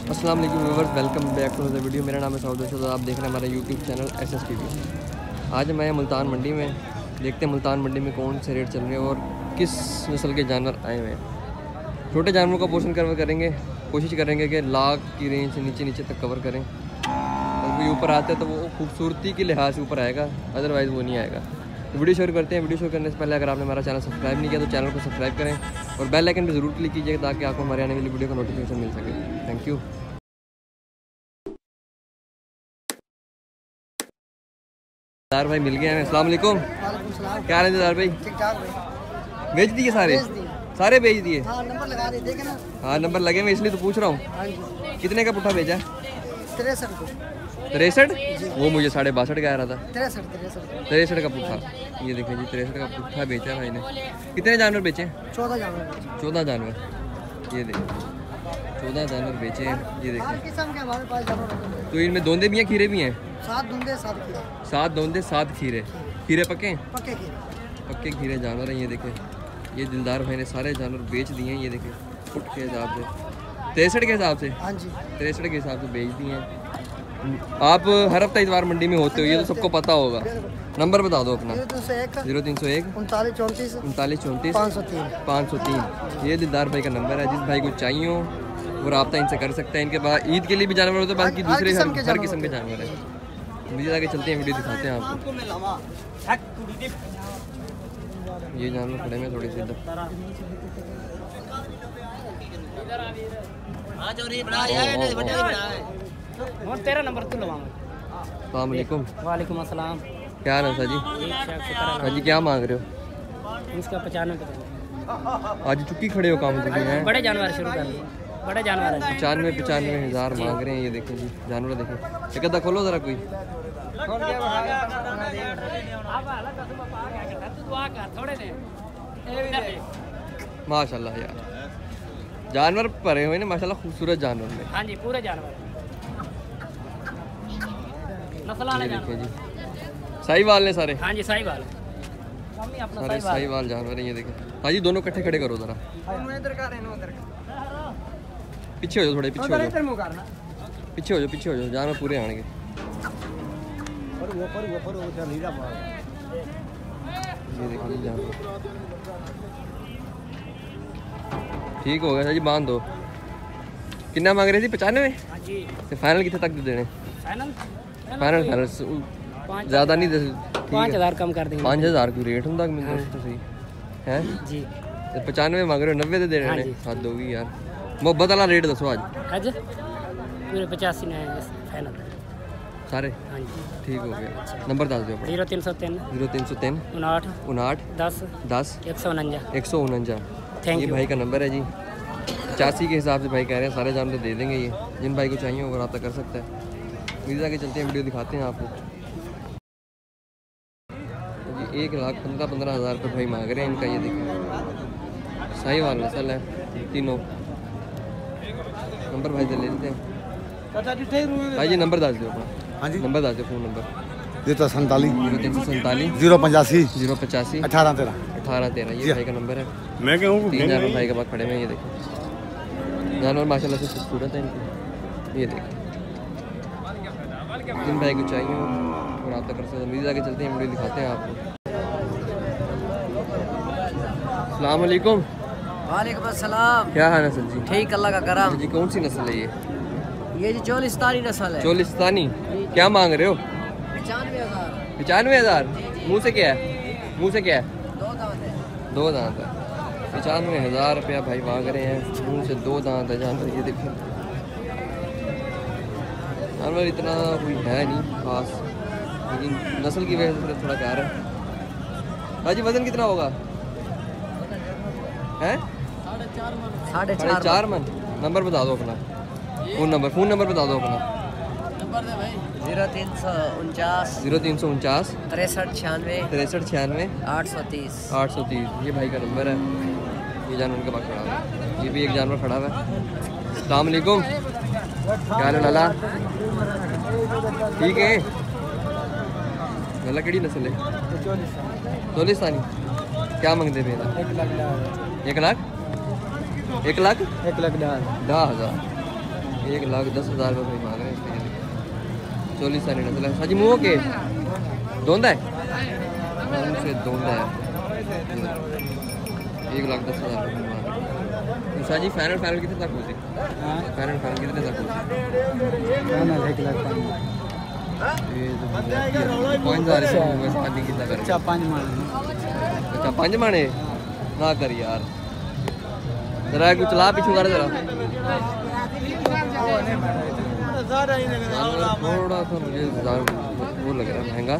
वालेकुम viewers welcome back to the video मेरा नाम है सऊद असद आप देख रहे हैं हमारा YouTube channel S S T V आज मैं मुल्तान मंडी में। देखते हैं मुल्तान मंडी में कौन से रेट चल रहे हैं और किस नस्ल के जानवर आए हुए हैं। छोटे जानवरों का पोषण कर, करेंगे। कोशिश करेंगे कि लाख की रेंज से नीचे नीचे तक कवर करें। कोई ऊपर आता है तो वो खूबसूरती के लिहाज से ऊपर आएगा। अदरवाइज़ वो नहीं आएगा। वीडियो शुरू करते हैं वीडियो शुरू करने से पहले अगर आपने हमारा चैनल सब्सक्राइब नहीं किया तो चैनल को सब्सक्राइब करें और बेल आइकन पर ज़रूर क्लिक कीजिएगा ताकि आपको हमारे आने वाली वीडियो का नोटिफिकेशन मिल सके। थैंक यू दार भाई मिल गए हैं। अस्सलाम क्या हाल है दार भाई? बेच दिए सारे? सारे भेज दिए? हाँ नंबर लगा हाँ लगे मैं इसलिए तो पूछ रहा हूँ। हाँ कितने का पुट्ठा भेजा? तिरसठ तिरसठ? वो मुझे साढ़े बासठ का आ रहा था। तिरसठ का पुट्ठा। ये देखिए जी तिरसठ का पुट्ठा बेचा भाई ने। कितने जानवर बेचे? चौदह जानवर चौदह जानवर। ये देखिए चौदह जानवर बेचे हैं। ये हैं। तो इनमें दोंदे भी हैं खीरे भी हैं? सात धुंधे सात खीरे। सात दोंदे सात खीरे। खीरे पके हैं? पक्के खीरे। पक्के खीरे जानवर हैं ये देखे ये दिलदार भाई ने सारे जानवर बेच दिए हैं ये देखे फुट के हिसाब से। तिरसठ के हिसाब से? हाँ जी। तिरसठ के हिसाब से बेच दिए हैं। आप हर हफ़्ता इतवार मंडी में होते हो ये तो सबको पता होगा। नंबर बता दो अपना। ज़ीरो तीन सौ एक। उनतालीस चौंतीस। उनतालीस चौंतीस। पाँच सौ तीन। पाँच सौ तीन। ये दिलदार भाई का नंबर है जिस भाई को चाहिए हो वो रब्ता इनसे कर सकते हैं। इनके बाद ईद के लिए भी जानवर होते हैं बाकी दूसरे हर, हर किस्म के जानवर हैं। वीडियो आगे चलते हैं वीडियो दिखाते हैं आपको। ये जानवर खड़े हैं थोड़ी सी इधर। तेरा नंबर तू अलैक्म वालेकुम अस्सलाम। क्या हाल है सर जी? जी क्या मांग रहे हो? इसका पचानवे आज चुक्की खड़े हो काम हैं? बड़े जानवर शुरू कर बड़े जानवर है। पचानवे पचानवे हज़ार मांग रहे हैं ये देखें जी जानवर देखें। एक अद्धा खोलो ज़रा कोई। माशाल्लाह यार। जानवर भरे हुए ने माशाल्लाह खूबसूरत जानवर में हाँ जी पूरे जानवर साहिवाल ने सारे। हाँ जी साहिवाल सारे साहिवाल जानवर ये हाँ जी दोनों खड़े करो जरा। पीछे हो जाओ थोड़े पीछे हो जाओ। पीछे हो जाओ पीछे हो जाओ जानवर पूरे ठीक हो गया जी बाँध दो। कितना मांग रहे थे पचानवे? हाँ फाइनल तो कितने तक दे देने? फाइनल ਫਾਈਨਲ ਫਾਈਨਲ पाँच ਜ਼ਿਆਦਾ ਨਹੀਂ ਦੇ पाँच हजार कम कर देंगे 5000 ਕੋਈ ਰੇਟ ਹੁੰਦਾ ਮੈਨੂੰ ਦੱਸ ਤੁਸੀਂ ਹੈ जी ਤੇ 95 ਮੰਗ ਰਹੇ ਹੋ 90 ਦੇ ਦੇਣੇ ਨੇ ਹਾਂਜੀ। ਹੱਦ ਹੋ ਗਈ ਯਾਰ ਮੁਹੱਬਤ ਵਾਲਾ ਰੇਟ ਦੱਸੋ ਅੱਜ अज पूरे पचासी ने फाइनल ਸਾਰੇ हाँ जी ਠੀਕ ਹੋ ਗਿਆ ਨੰਬਰ ਦੱਸ ਦਿਓ ਆਪਣਾ जीरो तीन सौ तीन 0303 उनाठ 59 दस 10 एक सौ उनंजा 149 थैंक ये यू भाई का नंबर है जी पचासी के हिसाब से भाई कह रहे हैं सारे जानवर दे देंगे ये जिन भाई को चाहिए वो रब्ता कर सकता है वीज़ा आगे चलते हैं वीडियो दिखाते हैं आपको। तो जी एक लाख पंद्रह पंद्रह हज़ार रुपये भाई मांग रहे हैं इनका ये देखिए सही वाला नस्ल है तीनों। नंबर भाई से ले लेते हैं। भाई जी नंबर दस दो हाँ जी। नंबर दस दो फ़ोन नंबर ये तो संतालीस ज़ीरो तीन सौ सैंतालीस। ज़ीरो पचासी। ज़ीरो पचासी। अठारह तेरह। अठारह तेरह ये भाई का नंबर है। मैं कहूँ तीन जानवर भाई के पास खड़े हैं ये देखो। जानवर माशाल्लाह से खूबसूरत है इनके। ये देखो। जिन भाई को चाहिए वो रब्ता कर सकते हैं मीज़ आगे चलते हैं वीडियो दिखाते हैं आपको। वालेकुम वालेकुम अस्सलाम। क्या हाल है सर जी? ठीक अल्लाह का करम। जी कौन सी नस्ल है ये? ये जी चोलिस्तानी नस्ल है। चोलिस्तानी। क्या मांग रहे हो? पचानवे हज़ार। पचानवे हज़ार? मुँह से क्या है? मुँह से क्या है? दो दांत है। दो दांत है। पचानवे हज़ार रुपया भाई मांग रहे हैं। मुँह से दो दांत है जानवर ये देखो। जानवर इतना कोई है नहीं खास। लेकिन नस्ल की वजह से थोड़ा प्यार है। भाजी वज़न कितना होगा? है? साढ़े साढ़े चार चार मन। नंबर बता दो अपना। फ़ोन नंबर फ़ोन नंबर बता दो अपना। ज़ीरो तीन सौ उनचास ज़ीरो तीन सौ उनचास। तिरसठ छियानवे तिरसठ छियानवे। आठ सौ तीस। आठ सौ तीस। ये भाई का नंबर है। ये जानवर उनके पास खड़ा हुआ है। ये भी एक जानवर खड़ा हुआ है। अलैक्म क्या लाला ठीक है। लाला केड़ी नस्ल है? चोलिस्तानी क्या मंगते पे एक लाख एक लाख? एक लाख? दह हज़ार। एक लाख दस हज़ार रुपये मांग रहे हैं चौलीस साल नस्ल है। साजी मुँह के धोंदा है? से धोंदा है। एक लाख दस हज़ार रुपये हैं तो शाजी फाइनल फाइनल कितने तक होते फाइनल फाइनल कितने तक होते एक लाख तो पाँच हज़ार शादी कितना कर अच्छा पाँच मान अच्छा पंज माने ना कर यार। जरा कुछ चला पीछू कर जरा। थोड़ा सा मुझे वो लग रहा है महँगा।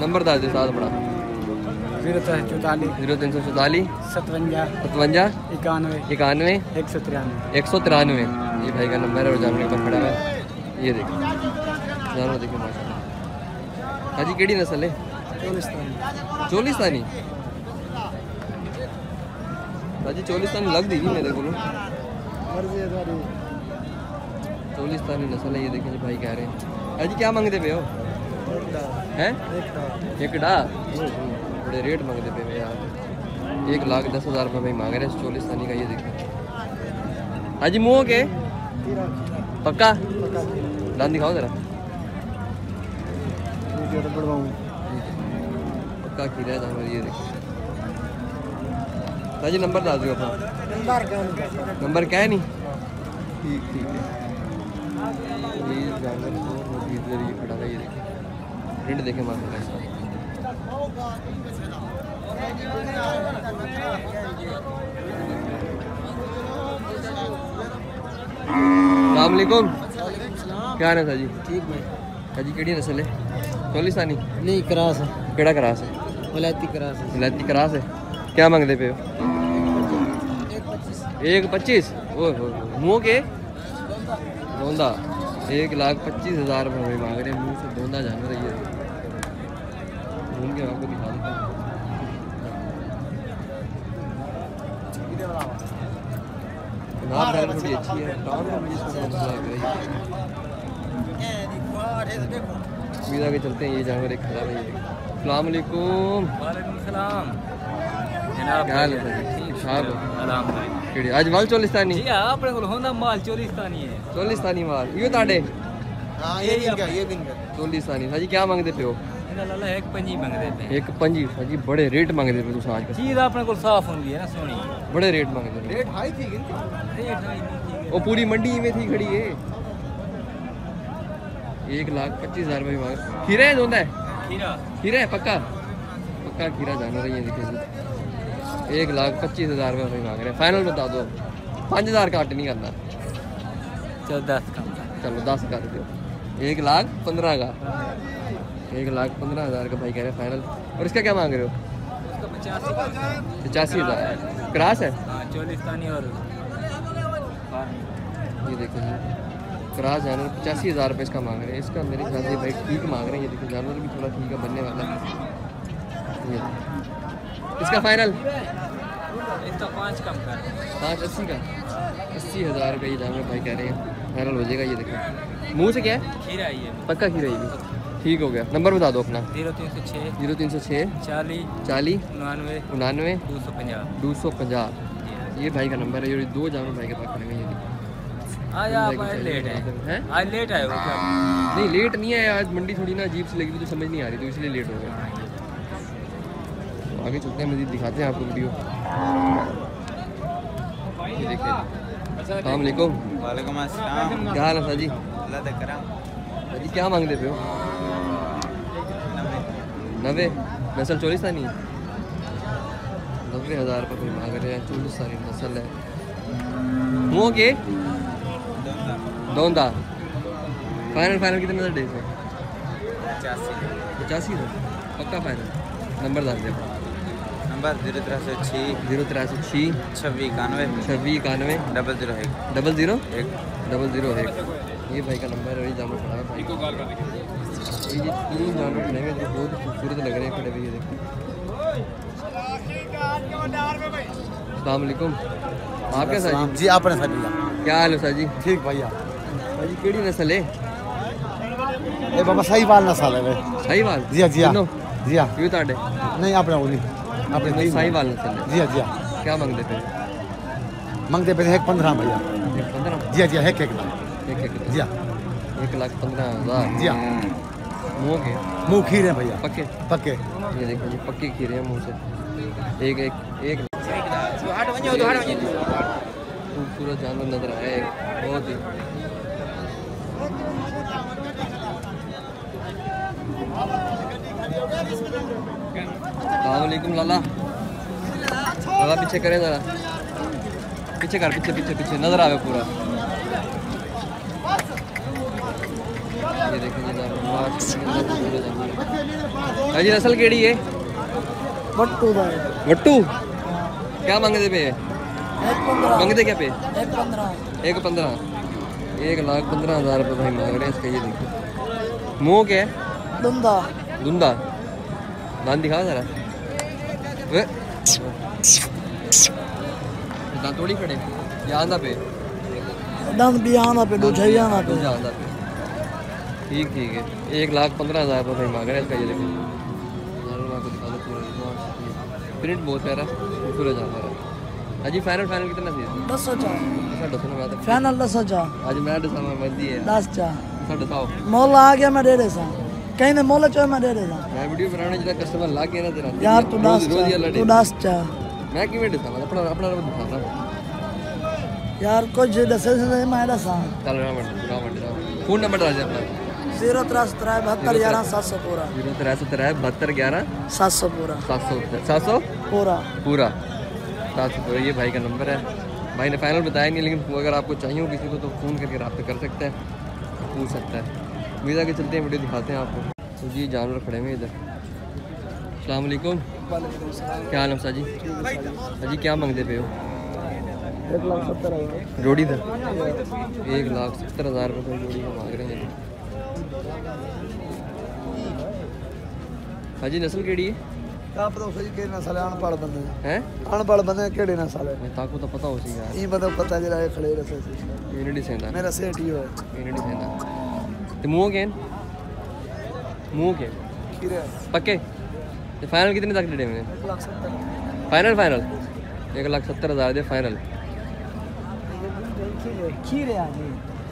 नंबर दस दे साथ बड़ा। ज़ीरो चौतालीस। ज़ीरो तीन सौ चौतालीस। सतवंजा। सतवंजा? इक्यानवे। इक्यानवे? एक सौ तिरानवे। एक सौ तिरानवे। ये भाई का नंबर है और के पास खड़ा है। ये देखो। जानवर देखो माशा हाजी केड़ी नस्ल है? चौलिस्तान चोलिस्तानी हाजी चोलिस्तानी लग दी मेरे को चोलिस्तानी नस्ल है ये देखिए भाई कह रहे हैं। हाजी क्या मांगते पे हो? हैं? एक डा बड़े रेट मांगते पे यार एक लाख दस हज़ार रुपये भाई मांग रहे हैं चोलिस्तानी का ये देखो। हाजी मुँह के पक्का? दान दिखाओ जरा। तो पक्का खीरा है जानवर, ये देखो। हाजी नंबर डाल दियो अपना। नंबर क्या है नहीं? ठीक ठीक है। ये जानवर तो ये खड़ा था, ये देखिए प्रिंट देखे क्या हाल जी ठीक भाई केड़ी नस्ल है? नहीं क्रास है। केड़ा क्रास है? वलायती क्रास है। विलायती क्रास है? क्या मांगते पे हो? एक पच्चीस। मुँह के? धोंदा एक लाख पच्चीस हज़ार रुपये मांग रहे हैं। मुँह से धोंदा जानवर ये। के आपको दिखा देता हूँ अच्छी है है उम्मीद आगे चलते हैं ये जानवर एक खराब है अलैक्म वालेकुम ख्याल माल चोलिस्तानी चोलिस्तानी माल यो ताडे ये ये बिंगा चोलिस्तानी क्या मंगते पे हो एक पंजी मंगदे पे एक बड़े रेट मंगदे पे तुस आज चीज़ अपने कोल साफ़ होंदी है ना सोनी बड़े रेट मंगदे रेट हाई थी इनका रेट हाई नहीं ओ पूरी मंडी में थी खड़ी है एक लाख पच्चीस हज़ार रुपये मांग खीरा है जोंदा है खीरा खीरा है पक्का पक्का खीरा जान रही है देखिए एक लाख पच्चीस हज़ार रुपये मांग रहे हैं फाइनल बता दो पाँच हज़ार घट नहीं करना चलो दस का चलो दस कर दो एक लाख पंद्रह का एक लाख पंद्रह हज़ार का भाई कह रहे हैं फाइनल और इसका क्या मांग रहे हो? पचासी हज़ार। क्रास है? हाँ और ये देखो जी। क्रास जानवर पचासी हज़ार रुपये इसका मांग रहे हैं। इसका मेरे ख्याल से भाई ठीक मांग रहे हैं। ये देखो जानवर भी थोड़ा ठीक है बनने वाला है। इसका फाइनल इसका पाँच कम कर। पाँच अस्सी का? अस्सी हज़ार रुपये ये जानवर भाई कह रहे हैं। फाइनल हो जाएगा ये देखो। मुँह से क्या है? खीरा ही है पक्का खी रहेगी ठीक हो गया। नंबर बता दो अपना। ज़ीरो तीन सौ छः ज़ीरो तीन सौ छः चालीस चालीस उनानवे उनानवे दो सौ पंजाब। दो सौ पंजाब। ये भाई का नंबर है ये दो जानवर भाई के पास खड़े हैं ये आज आप लेट है। आज लेट आए हो क्या? नहीं लेट नहीं है आज मंडी थोड़ी ना अजीब सी लगी थी तो समझ नहीं आ रही तो इसलिए लेट हो गया। आगे चलते हैं मजीद दिखाते हैं आपको वीडियो ये देखिए। अस्सलाम वालेकुम। वालेकुम क्या हाल है सर जी अल्लाह जी क्या मांगते पे हो? नब्बे नस्ल चौलीसानी नब्बे हज़ार रुपये कोई मांग रहे हैं चौलीस सारी नस्ल है। मुँह के? दौंदा। फाइनल फाइनल कितने नज़र डेज़ है? पचासी। सौ पक्का फाइनल नंबर डाल दे। नंबर ज़ीरो तरह सौ छः ज़ीरो तिरासी छी छब्बीस इक्यानवे। छब्बीस इक्यानवे। डबल ज़ीरो एक। Double zero? एक। डबल ज़ीरो एक। ये भाई का नंबर है वही जानवर खड़ा है ये ये तीन जानवर हुए जो बहुत खूबसूरत लग रहे हैं खड़े हुए ये देखो। आप क्या सर जी? सर क्या हाल है सर जी? ठीक भैया। भाई केड़ी नस्ल है? ए बाबा सही बाल ना साल है सही वाल जी हाँ जी हाँ। जी हाँ। क्यों ताड़े? नहीं आपने वो नहीं। आपने नहीं नहीं सही वाल नस्ल है। जी हाँ जी हाँ। क्या मांगते थे? मंगते पे एक पंद्रह भैया। पंद्रह? जी हाँ, जी हाँ, एक एक लाख। एक एक जी हाँ। एक लाख पंद्रह हज़ार। जी हाँ। मुँह के मुँह खीर है भैया। पक्के? पक्के। ये देखो जी पक्के खीरे हैं मुँह से। एक एक एक। खूबसूरत जानवर नज़र आया एक। बहुत ही। सलामकुम लाला। लाला पीछे करें ज़रा। पीछे कर पीछे पीछे पीछे। नज़र आवे पूरा। ये देखें जी जानवर, खूबसूरत हाँ नस्ल केड़ी है? बट्टू दा वट्टू क्या मांगते पे मांगते क्या पे? एक पंद्रह। एक पंद्रह। एक लाख पंद्रह हज़ार रुपये भाई मांग रहे हैं इसका ये देखो। मुँह क्या है? दुंदा। धुंधा दांत दिखा जरा। वे दांत थोड़ी खड़े। या आंदा पे दंद भी आना पे दो छह आंदा पे। ठीक ठीक है। एक लाख पंद्रह हज़ार रुपये मांग रहे हैं इसका ये देखो। प्रिंट बहुत प्यारा खूबसूरत जा रहा है हाँ जी फाइनल फाइनल कितना चाहिए? दस सौ चार। अच्छा, फाइनल दस सौ चार। आज मैं दसा मैं मर्ज़ी है। दस चार। अच्छा, दसाओ आ गया मैं डेढ़ कहीं ने मैं डेढ़ मैं वीडियो बनाने कस्टमर ना तेरा। यार तू दस तू दस मैं अपना अपना यार कुछ मैं चल मैं फ़ोन नंबर डाल अपना। ज़ीरो त्रास त्रै बहत्तर ग्यारह सात सौ पूरा 0373 72 11 सात सौ पूरा 700 700 पूरा। पूरा। सात सौ पूरा ये भाई का नंबर है। भाई ने फाइनल बताया नहीं लेकिन अगर आपको चाहिए हो किसी को तो फ़ोन करके रब्ता कर सकते हैं। पूछ सकता है। वीज़ा के चलते हैं वीडियो दिखाते हैं आपको। तो जी जानवर खड़े हुए इधर। वालेकुम। क्या हाल है जी? अजी क्या मांगते पे हो? एक लाख सत्तर हज़ार। जोड़ी था एक लाख सत्तर हज़ार रुपये जोड़ी का मांग रहे हैं। हाजी नस्ल केड़ी है के नस्ल है हैं केड़े नस्ल है मैं ताको तो पता हो सी यार ई बंदा पता जरा ये खड़े रसे से ये नहीं सेंदा मेरा सेठ ही है ये नहीं सेंदा ते मुँह के मुँह के खीरे पक्के ते फाइनल कितने तक डे मैंने एक लाख सत्तर फाइनल फाइनल एक लाख सत्तर हज़ार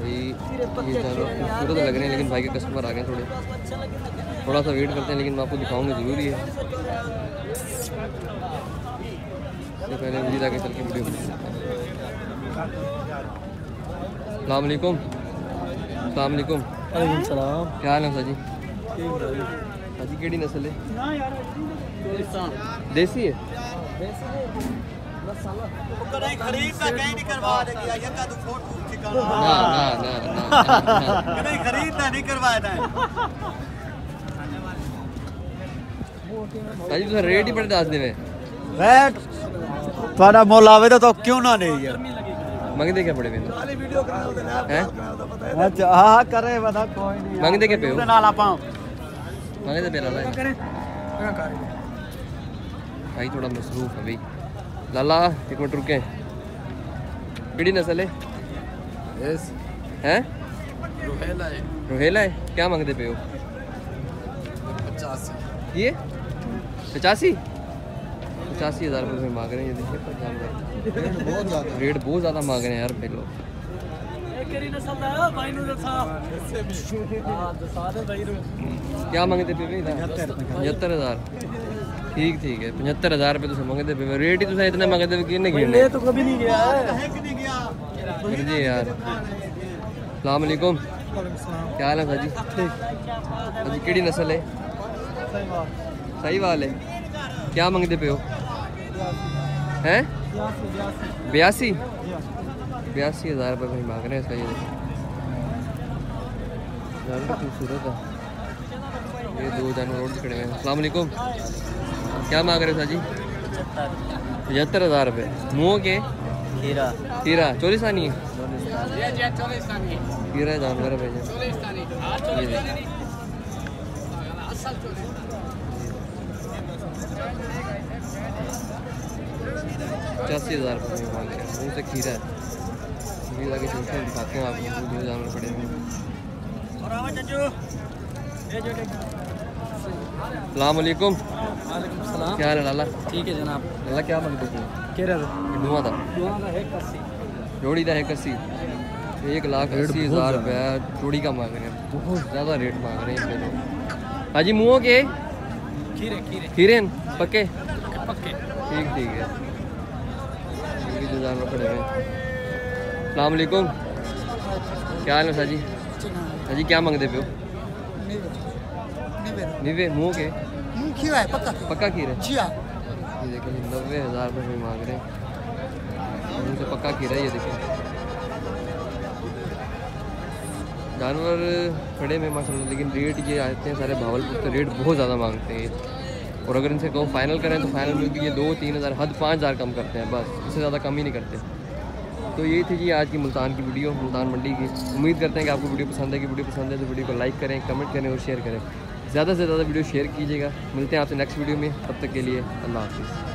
भाई ये ज़्यादा खूबसूरत लग रहे हैं लेकिन भाई के कस्टमर आ गए थोड़े। थोड़ा सा वेट करते हैं लेकिन मैं आपको दिखाऊँगा ज़रूरी है इससे पहले मुझे आगे चल के वीडियो सलाम वालेकुम सलाम वालेकुम वालेकुम सलाम। क्या हाल है सर जी? सर जी केड़ी नस्ल है? देसी है। ना ना ना ना ना खरीदना नहीं करवाया था ਭਾਜੀ ਤੁਸੀਂ ਰੇਟ ਹੀ ਬੜੇ ਦੱਸ ਦੇਵੇਂ रेट ਤੁਹਾਡਾ ਮੁੱਲ ਆਵੇ ਤਾਂ ਤਾਂ ਕਿਉਂ ਨਾ ਨਹੀਂ ਯਾਰ ਮੰਗਦੇ ਕਿਆ ਬੜੇ ਵੇ ਹੈ ਅੱਛਾ ਹਾਂ ਕਰੇ ਬਤਾ ਕੋਈ ਨਹੀਂ ਮੰਗਦੇ ਕਿਆ ਪਿਓ ਉਹਦੇ ਨਾਲ ਆਪਾਂ ਮੰਗਦੇ ਪਏ ਲਾਲਾ ਜੀ। ਭਾਈ ਥੋੜਾ ਮਸਰੂਫ ਹੈ ਬਈ लाला एक मिनट रुके। बीड़ी नसल है? रोहेला है। क्या मांगते पे हो? पचासी। ये? पचासी? पचासी हज़ार रुपये मांग रहे हैं ये देखिए पचास रेट बहुत ज़्यादा मांग रहे हैं यार पहले क्या मांगते पे पचहत्तर हज़ार। ठीक ठीक है। पचहत्तर हज़ार रुपये तुम मंगते पे। रेट ही तुम इतने मंगते पे किन्ने गिरने तो कभी नहीं गया। है जी यार। सलाम वालेकुम क्या हाल है भाजी? भाजी केड़ी नस्ल है? सही वाल है। क्या मंगते पे हो? हैं? बयासी? बयासी हज़ार रुपये भाई मांग रहे हैं इसका ये खूबसूरत है। ये दो जानवर रोड खड़े हैं। अस्सलाम वालेकुम क्या मांग रहे हो साजी? पचहत्तर हज़ार रुपये। मुँह के? खीरा। हीरा चोलिस्तानी है हीरा जानवर है भैया। पचासी हज़ार रुपये मांग रहे हैं। मुँह से खीरा है। अभी आगे चलते हैं दिखाते हैं आपको दो दो जानवर पड़े हुए हैं। सलामकुम वालेकुम सलाम क्या हाल है लाला? ठीक है जनाब। लाला क्या मंगते थे। केरा दुआ था दुआ है कस्सी। जोड़ी का एक अस्सी एक लाख अस्सी हज़ार रुपया जोड़ी का मांग रहे हैं। बहुत ज़्यादा रेट मांग रहे हैं इनके लोग। हाजी मुँह के? खीरे खीरे। खीरे? पक्के? पक्के। ठीक ठीक है। जो जानवर खड़े हैं। सलामकुम क्या हाल है साजी? साजी क्या मंगते पे हो? निवे मुँह के? खीरा है पक्का पक्का खीरे जिया। ये देखिए जी नब्बे हज़ार रुपये मांग रहे हैं। उनसे पक्का खीरा है ये देखिए। जानवर खड़े में माशाल्लाह लेकिन रेट ये आते हैं सारे भावलपुर तो रेट बहुत ज़्यादा मांगते हैं। और अगर इनसे कहो फाइनल करें तो फाइनल में भी ये दो तीन हज़ार हद पाँच हज़ार कम करते हैं बस। इससे ज़्यादा कम ही नहीं करते। तो यही थी जी आज की मुल्तान की वीडियो मुल्तान मंडी की। उम्मीद करते हैं कि आपको वीडियो पसंद है कि वीडियो पसंद है तो वीडियो को लाइक करें कमेंट करें और शेयर करें। ज़्यादा से ज़्यादा वीडियो शेयर कीजिएगा। मिलते हैं आपसे नेक्स्ट वीडियो में। तब तक के लिए अल्लाह हाफिज़।